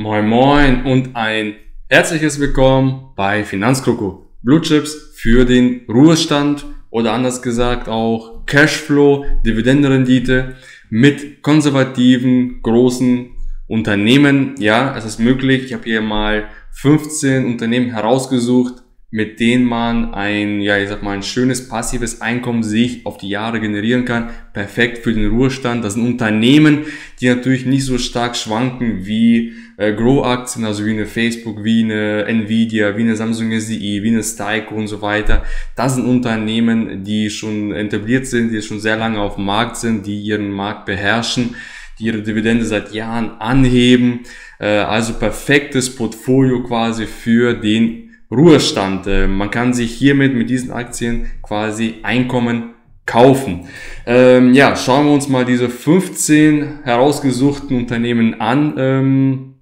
Moin Moin und ein herzliches Willkommen bei Finanzkroko. Blue Chips für den Ruhestand oder anders gesagt auch Cashflow, Dividendenrendite mit konservativen großen Unternehmen. Ja, es ist möglich. Ich habe hier mal 15 Unternehmen herausgesucht, mit denen man ein, ja, ich sag mal, ein schönes passives Einkommen sich auf die Jahre generieren kann. Perfekt für den Ruhestand. Das sind Unternehmen, die natürlich nicht so stark schwanken wie äh, Grow-Aktien, also wie eine Facebook, wie eine Nvidia, wie eine Samsung SDI, wie eine Styco und so weiter. Das sind Unternehmen, die schon etabliert sind, die schon sehr lange auf dem Markt sind, die ihren Markt beherrschen, die ihre Dividende seit Jahren anheben. Äh, also perfektes Portfolio quasi für den Ruhestand. Äh, man kann sich hiermit mit diesen Aktien quasi Einkommen kaufen. Ähm, ja, schauen wir uns mal diese 15 herausgesuchten Unternehmen an. Ähm,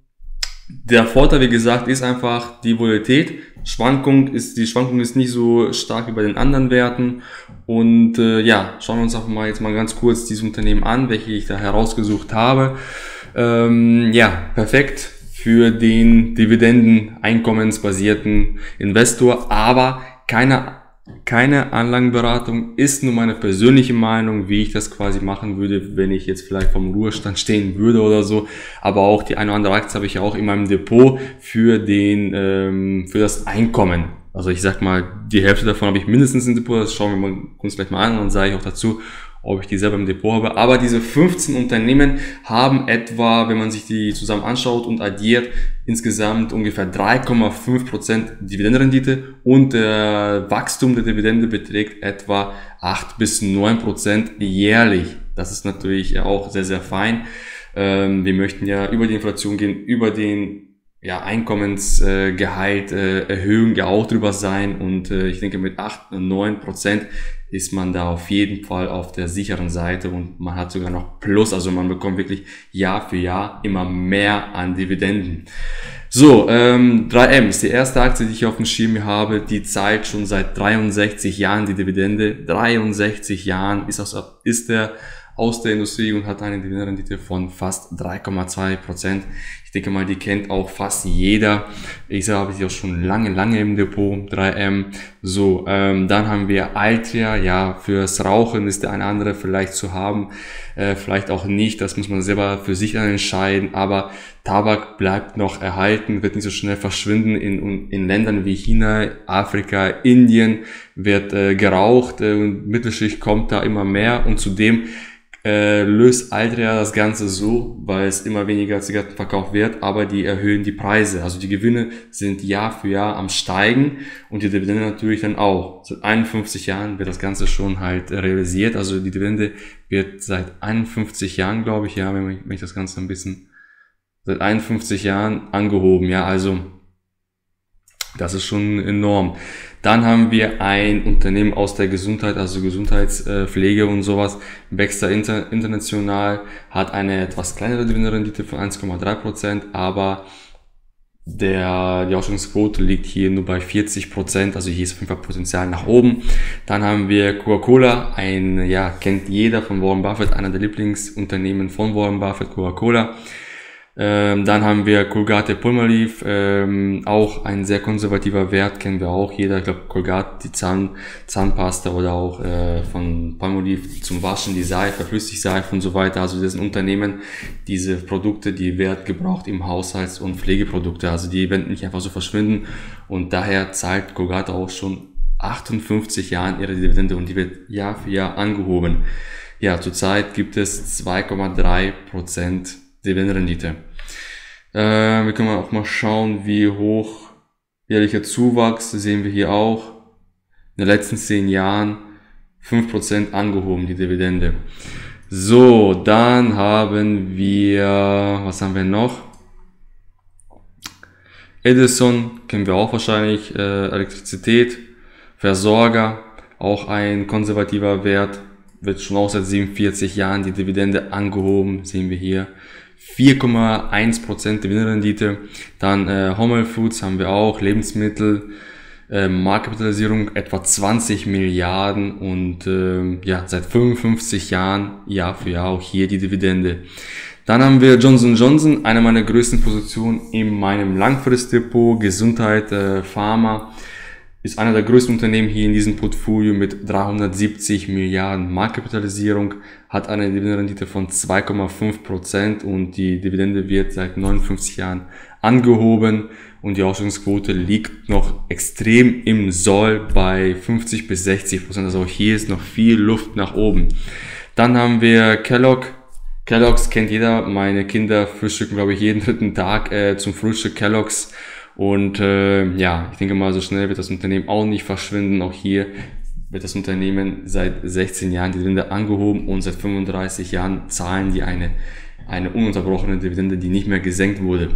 der Vorteil, wie gesagt, ist einfach die Volatilität. Schwankung ist, die Schwankung ist nicht so stark wie bei den anderen Werten. Und äh, ja, schauen wir uns auch mal jetzt mal ganz kurz diese Unternehmen an, welche ich da herausgesucht habe. Ähm, ja, perfekt für den Dividenden-einkommensbasierten Investor, aber keine, keine Anlagenberatung ist nur meine persönliche Meinung, wie ich das quasi machen würde, wenn ich jetzt vielleicht vom Ruhestand stehen würde oder so. Aber auch die eine oder andere Aktie habe ich auch in meinem Depot für den, ähm, für das Einkommen. Also ich sag mal, die Hälfte davon habe ich mindestens im Depot, das schauen wir uns gleich mal an und sage ich auch dazu, ob ich die selber im Depot habe. Aber diese 15 Unternehmen haben etwa, wenn man sich die zusammen anschaut und addiert, insgesamt ungefähr 3,5% Dividendenrendite und der Wachstum der Dividende beträgt etwa 8 bis 9% jährlich. Das ist natürlich auch sehr, sehr fein. Ähm, wir möchten ja über die Inflation gehen, über den ja, Einkommensgehalt äh, Erhöhung ja auch drüber sein und äh, ich denke mit 8, 9 Prozent ist man da auf jeden Fall auf der sicheren Seite und man hat sogar noch Plus, also man bekommt wirklich Jahr für Jahr immer mehr an Dividenden. So, ähm, 3M ist die erste Aktie, die ich auf dem Schirm habe, die zahlt schon seit 63 Jahren die Dividende. 63 Jahren ist, aus, ist der aus der Industrie und hat eine Dividendenrendite von fast 3,2 Prozent. Ich denke mal, die kennt auch fast jeder. Ich selber habe sie auch schon lange, lange im Depot, 3M. So, ähm, dann haben wir Altria. Ja, fürs Rauchen ist der eine andere vielleicht zu haben, äh, vielleicht auch nicht. Das muss man selber für sich entscheiden. Aber Tabak bleibt noch erhalten, wird nicht so schnell verschwinden. In, in Ländern wie China, Afrika, Indien wird äh, geraucht äh, und Mittelschicht kommt da immer mehr. Und zudem äh, löst Altria das Ganze so, weil es immer weniger Zigaretten verkauft wird, aber die erhöhen die Preise. Also die Gewinne sind Jahr für Jahr am steigen und die Dividende natürlich dann auch. Seit 51 Jahren wird das Ganze schon halt realisiert. Also die Dividende wird seit 51 Jahren, glaube ich, ja, wenn ich, wenn ich das Ganze ein bisschen seit 51 Jahren angehoben. Ja, also das ist schon enorm. Dann haben wir ein Unternehmen aus der Gesundheit, also Gesundheitspflege und sowas. Baxter Inter International hat eine etwas kleinere Dividendenrendite von 1,3%, aber der, die Ausstellungsquote liegt hier nur bei 40% also hier ist auf jeden Fall Potenzial nach oben. Dann haben wir Coca-Cola, ein, ja, kennt jeder von Warren Buffett, einer der Lieblingsunternehmen von Warren Buffett, Coca-Cola. Ähm, dann haben wir Colgate Pulmolive, ähm, auch ein sehr konservativer Wert, kennen wir auch jeder. Ich glaube, Colgate, die Zahn, Zahnpasta oder auch äh, von Palmolive zum Waschen, die Seife, Flüssigseife und so weiter. Also das sind Unternehmen, diese Produkte, die Wert gebraucht im Haushalts- und Pflegeprodukte. Also die werden nicht einfach so verschwinden und daher zahlt Colgate auch schon 58 Jahren ihre Dividende und die wird Jahr für Jahr angehoben. Ja, zurzeit gibt es 2,3 Prozent Dividendenrendite. Äh, wir können auch mal schauen, wie hoch jährlicher Zuwachs, sehen wir hier auch. In den letzten zehn Jahren 5% angehoben, die Dividende. So, dann haben wir, was haben wir noch? Edison kennen wir auch wahrscheinlich, äh, Elektrizität, Versorger, auch ein konservativer Wert, wird schon auch seit 47 Jahren die Dividende angehoben, sehen wir hier. 4,1% Gewinnrendite. Dann äh, Home Foods haben wir auch, Lebensmittel, äh, Marktkapitalisierung etwa 20 Milliarden und äh, ja, seit 55 Jahren Jahr für Jahr auch hier die Dividende. Dann haben wir Johnson Johnson, eine meiner größten Positionen in meinem Langfristdepot, Gesundheit, äh, Pharma ist einer der größten Unternehmen hier in diesem Portfolio mit 370 Milliarden Marktkapitalisierung, hat eine Dividendenrendite von 2,5 Prozent und die Dividende wird seit 59 Jahren angehoben und die Ausschüttungsquote liegt noch extrem im Soll bei 50 bis 60 Prozent. Also auch hier ist noch viel Luft nach oben. Dann haben wir Kellogg. Kellogg's kennt jeder. Meine Kinder frühstücken, glaube ich, jeden dritten Tag äh, zum Frühstück Kellogg's. Und äh, ja, ich denke mal, so schnell wird das Unternehmen auch nicht verschwinden. Auch hier wird das Unternehmen seit 16 Jahren die Dividende angehoben und seit 35 Jahren zahlen die eine, eine ununterbrochene Dividende, die nicht mehr gesenkt wurde.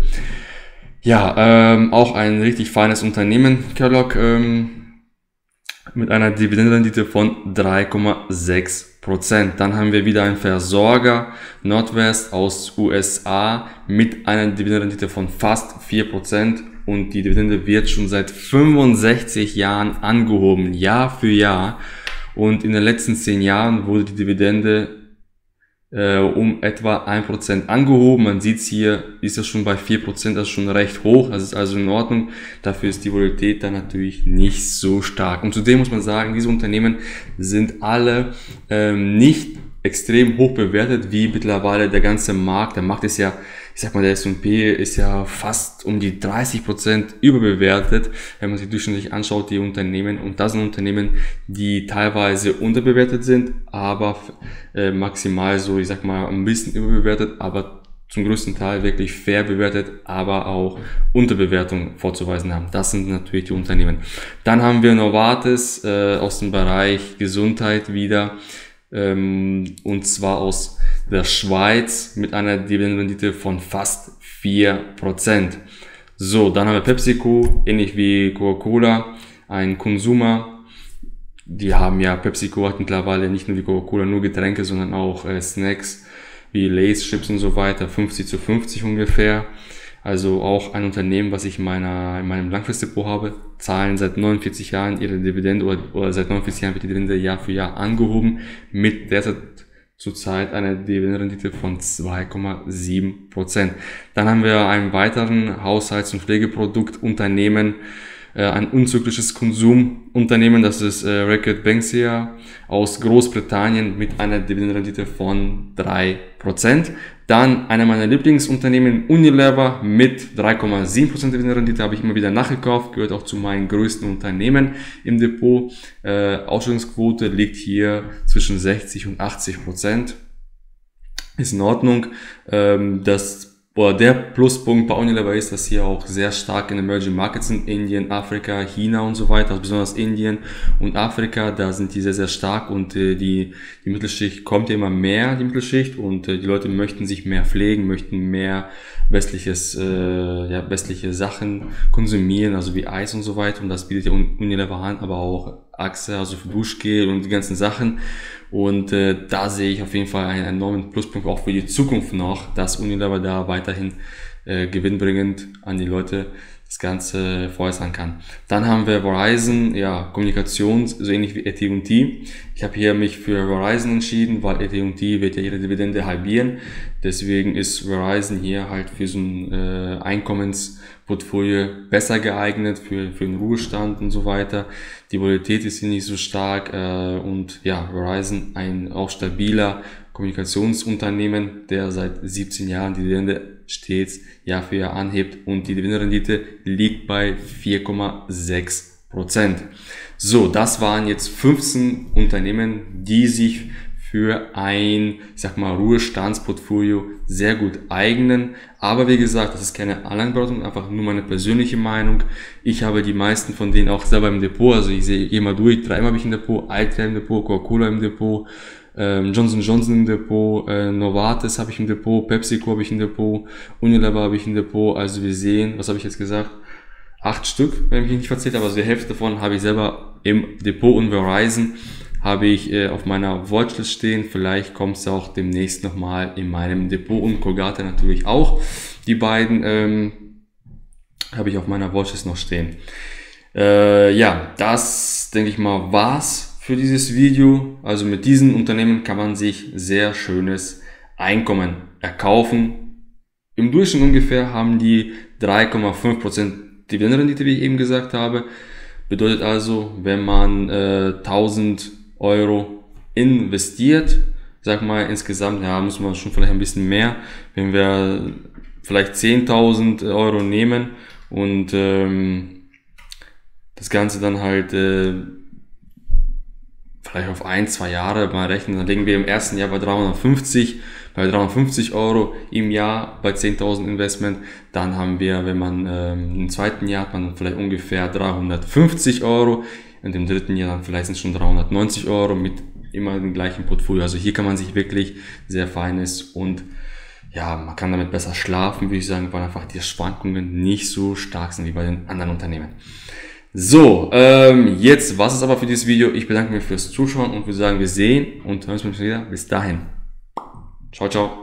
Ja, ähm, auch ein richtig feines Unternehmen, Kellogg, ähm, mit einer Dividendenrendite von 3,6 Prozent. Dann haben wir wieder einen Versorger, Nordwest aus USA, mit einer Dividendenrendite von fast 4 Prozent und die Dividende wird schon seit 65 Jahren angehoben, Jahr für Jahr. Und in den letzten 10 Jahren wurde die Dividende äh, um etwa 1% angehoben. Man sieht hier, ist das schon bei 4%, das ist schon recht hoch. Das ist also in Ordnung. Dafür ist die Volatilität dann natürlich nicht so stark. Und zudem muss man sagen, diese Unternehmen sind alle ähm, nicht extrem hoch bewertet, wie mittlerweile der ganze Markt. Der Markt ist ja ich sag mal, der S&P ist ja fast um die 30 Prozent überbewertet, wenn man sich durchschnittlich anschaut, die Unternehmen. Und das sind Unternehmen, die teilweise unterbewertet sind, aber äh, maximal so, ich sag mal, ein bisschen überbewertet, aber zum größten Teil wirklich fair bewertet, aber auch Unterbewertung vorzuweisen haben. Das sind natürlich die Unternehmen. Dann haben wir Novartis äh, aus dem Bereich Gesundheit wieder ähm, und zwar aus der Schweiz mit einer Dividendenrendite von fast 4%. So, dann haben wir PepsiCo, ähnlich wie Coca-Cola, ein Konsumer. Die haben ja, PepsiCo hat mittlerweile nicht nur wie Coca-Cola nur Getränke, sondern auch äh, Snacks wie Lays, Chips und so weiter, 50 zu 50 ungefähr. Also auch ein Unternehmen, was ich in, meiner, in meinem Langfristdepot habe, zahlen seit 49 Jahren ihre Dividende oder, oder seit 49 Jahren wird die Dividende Jahr für Jahr angehoben mit derzeit zurzeit eine Dividendenrendite von 2,7 Prozent. Dann haben wir einen weiteren Haushalts- und Pflegeproduktunternehmen, äh, ein unzyklisches Konsumunternehmen, das ist äh, Reckitt Banksia aus Großbritannien mit einer Dividendenrendite von 3%. Dann einer meiner Lieblingsunternehmen, Unilever, mit 3,7% Dividendenrendite, habe ich immer wieder nachgekauft, gehört auch zu meinen größten Unternehmen im Depot. Äh, Ausstellungsquote liegt hier zwischen 60 und 80%. Ist in Ordnung. Ähm, das Boah, der Pluspunkt bei Unilever ist, dass hier auch sehr stark in Emerging Markets sind, Indien, Afrika, China und so weiter, also besonders Indien und Afrika, da sind die sehr, sehr stark und äh, die, die Mittelschicht kommt ja immer mehr, die Mittelschicht und äh, die Leute möchten sich mehr pflegen, möchten mehr westliches, äh, ja, westliche Sachen konsumieren, also wie Eis und so weiter und das bietet ja Unilever an, aber auch Achse, also für Duschgel und die ganzen Sachen. Und äh, da sehe ich auf jeden Fall einen enormen Pluspunkt auch für die Zukunft noch, dass Unilever da weiterhin äh, gewinnbringend an die Leute das Ganze veräußern kann. Dann haben wir Verizon, ja, Kommunikation, so ähnlich wie AT&T. Ich habe hier mich für Verizon entschieden, weil AT&T wird ja ihre Dividende halbieren. Deswegen ist Verizon hier halt für so ein äh, Einkommensportfolio besser geeignet, für, für den Ruhestand und so weiter. Die Volatilität ist hier nicht so stark äh, und ja, Verizon ein auch stabiler Kommunikationsunternehmen, der seit 17 Jahren die Dividende stets Jahr für Jahr anhebt und die Dividendenrendite liegt bei 4,6 Prozent. So, das waren jetzt 15 Unternehmen, die sich für ein, ich sag mal, Ruhestandsportfolio sehr gut eignen. Aber wie gesagt, das ist keine Anlagenberatung, einfach nur meine persönliche Meinung. Ich habe die meisten von denen auch selber im Depot, also ich sehe immer durch, dreimal habe ich im Depot, Altra im Depot, Coca-Cola im Depot, ähm, Johnson Johnson im Depot, äh, Novartis habe ich im Depot, PepsiCo habe ich im Depot, Unilever habe ich im Depot. Also wir sehen, was habe ich jetzt gesagt? Acht Stück, wenn ich mich nicht verzählt habe. Also die Hälfte davon habe ich selber im Depot und Verizon habe ich äh, auf meiner Watchlist stehen. Vielleicht kommt es auch demnächst nochmal in meinem Depot und Colgate natürlich auch. Die beiden ähm, habe ich auf meiner Watchlist noch stehen. Äh, ja, das denke ich mal war's für dieses Video. Also mit diesen Unternehmen kann man sich sehr schönes Einkommen erkaufen. Im Durchschnitt ungefähr haben die 3,5% Dividendenrendite, wie ich eben gesagt habe. Bedeutet also, wenn man äh, 1000 Euro investiert, sag mal insgesamt, ja, muss man schon vielleicht ein bisschen mehr, wenn wir vielleicht 10.000 Euro nehmen und ähm, das Ganze dann halt äh, vielleicht auf ein, zwei Jahre mal rechnen, dann liegen wir im ersten Jahr bei 350, bei 350 Euro im Jahr bei 10.000 Investment. Dann haben wir, wenn man ähm, im zweiten Jahr hat man vielleicht ungefähr 350 Euro und im dritten Jahr dann vielleicht sind es schon 390 Euro mit immer dem gleichen Portfolio. Also hier kann man sich wirklich sehr feines und ja, man kann damit besser schlafen, würde ich sagen, weil einfach die Schwankungen nicht so stark sind wie bei den anderen Unternehmen. So, ähm, jetzt was ist aber für dieses Video. Ich bedanke mich fürs Zuschauen und würde sagen, wir sehen und hören uns wieder. Bis dahin. Ciao, ciao.